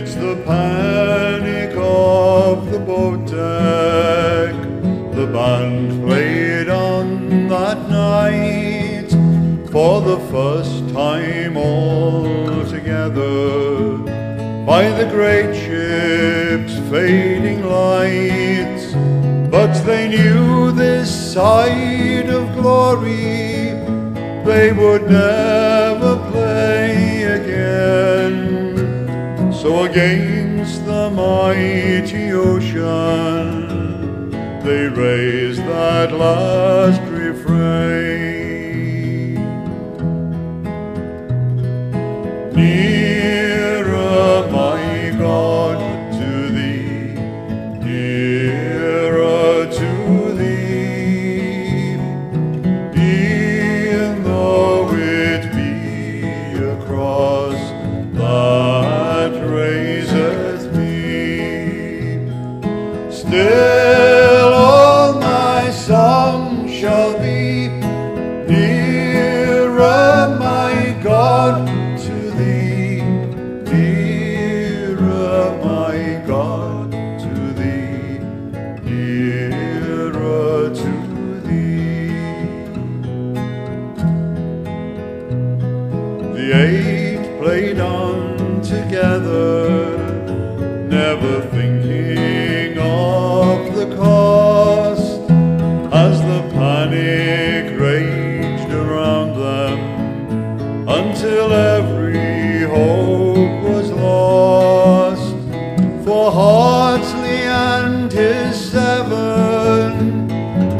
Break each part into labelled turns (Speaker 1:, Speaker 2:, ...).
Speaker 1: the panic of the boat deck. The band played on that night for the first time all together by the great ship's fading lights. But they knew this side of glory they would never So against the mighty ocean, they raised that last Still all my song shall be nearer, my God, to thee, nearer, my God, to thee, nearer to thee. The eight played on together, never until every hope was lost. For Hartley and his seven,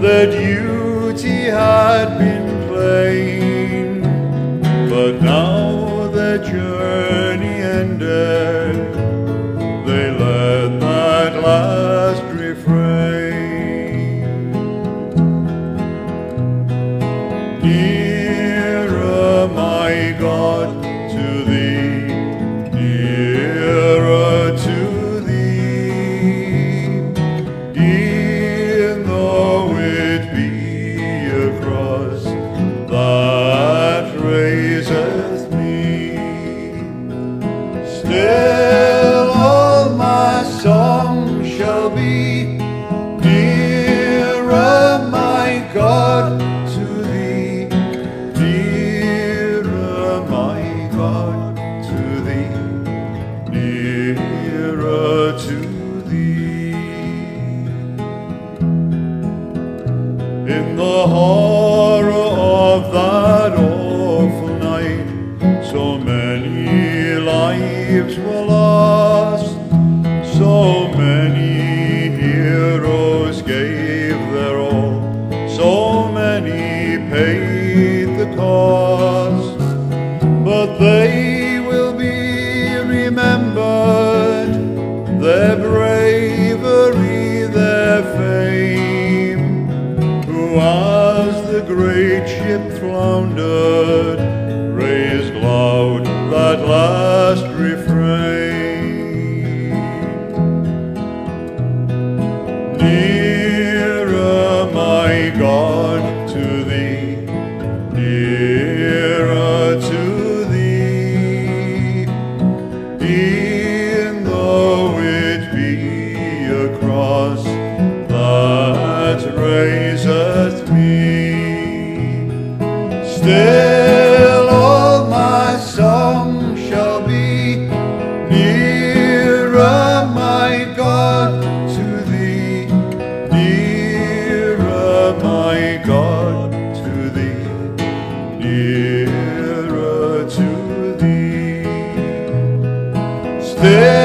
Speaker 1: their duty had been plain. But now their journey ended, they led that last refrain. In the horror of that were lost, so many heroes gave their all, so many paid the cost, but they will be remembered, their bravery, their fame. Who as the great ship floundered, raised loud that last Nearer, my God, to thee, nearer to thee, though it be a cross that raiseth me. Still nearer to thee. Still